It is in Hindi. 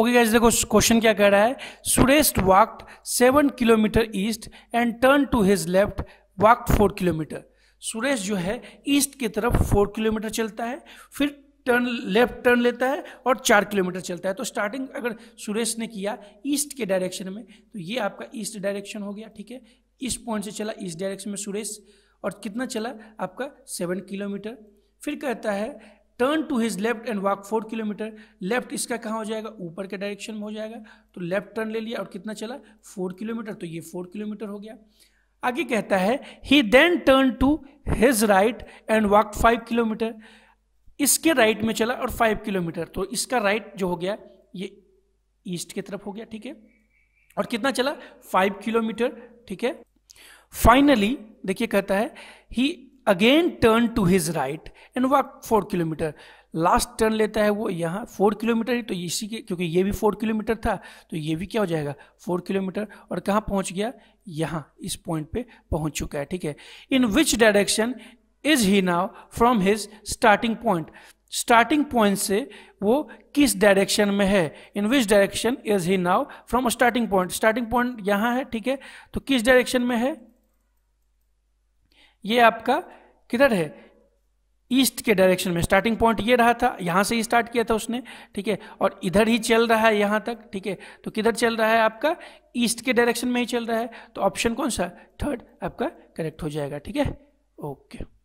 ओके गाइस देखो क्वेश्चन क्या कह रहा है? Suresh walked seven kilometre east and turn to his left walked four kilometre Suresh जो है ईस्ट की तरफ़ फोर किलोमीटर चलता है, फिर टर्न लेफ़्ट टर्न लेता है और चार किलोमीटर चलता है। तो स्टार्टिंग अगर सुरेश ने किया ईस्ट के डायरेक्शन में तो ये आपका ईस्ट डायरेक्शन हो गया, ठीक है? इस पॉइंट से चला ईस्ट डायरेक्शन में सुरेश और कितना चला? आपका सेवन किलोमीटर फिर कहता है turn to his left and walk four kilometre left इसका कहाँ हो जाएगा? ऊपर के डायरेक्शन में हो जाएगा। तो लेफ़्ट टर्न ले लिया और कितना चला? फोर किलोमीटर तो ये फोर किलोमीटर हो गया। आगे कहता है he then turn to his right and walk five kilometre इसके राइट right में चला और फाइव किलोमीटर तो इसका राइट right जो हो गया, ये ईस्ट की तरफ़ हो गया, ठीक है? और कितना चला? फाइव किलोमीटर ठीक है? फाइनली देखिए कहता है he again turn to his right and walk four kilometre last turn लेता है वो यहाँ फोर किलोमीटर ही तो इसी के, क्योंकि ये भी फोर किलोमीटर था तो ये भी क्या हो जाएगा? फोर किलोमीटर और कहाँ पहुँच गया? यहाँ, इस पॉइंट पे पहुँच चुका है, ठीक है? In which direction is he now from his starting point starting point से वो किस डायरेक्शन में है? In which direction is he now from starting point starting point यहाँ है, ठीक है? तो किस डायरेक्शन में है? ये आपका किधर है? ईस्ट के डायरेक्शन में। स्टार्टिंग पॉइंट ये रहा था, यहाँ से ही स्टार्ट किया था उसने, ठीक है? और इधर ही चल रहा है यहाँ तक, ठीक है? तो किधर चल रहा है आपका? ईस्ट के डायरेक्शन में ही चल रहा है। तो ऑप्शन कौन सा? थर्ड आपका करेक्ट हो जाएगा, ठीक है? ओके।